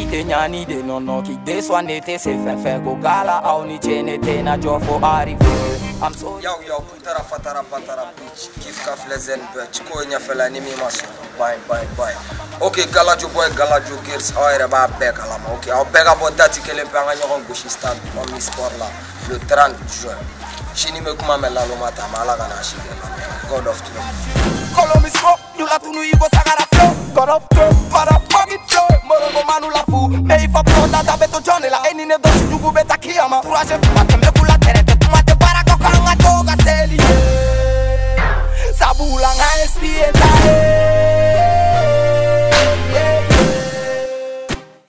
ite ɲani de nɔnɔ k'i den soin ne tɛ se fɛn fɛn ko gala aw ni cɛ ne tɛ na jɔ fo arrivé I'm so Yo, yo, putara fatara patara bitch. Kif ka flezen bitch. Ko ɲɛfɛla ni min ma sɔn. Bye, bye, bye. Ok, Galajo boy, Galajo girls, aw yɛrɛ b'a bɛɛ kalama. Ok, aw bɛɛ ka bɔ dati kelen pe an ka ɲɔgɔn gosi stade Omni Sport la le 30 juin. Sini bɛ kuma mɛn laloma ta, mais ala ka n'a si kɛ la. God of truth. Follow me smoke, you la tunu i go sagara flow God of flow, motherfucking flow Morongo manu la Mei fapo dada beto jone la eni ne dosi jugu beta kiyama Kuraje kumate me kula terete kumate bara kokanga toga seli Sabulang high stay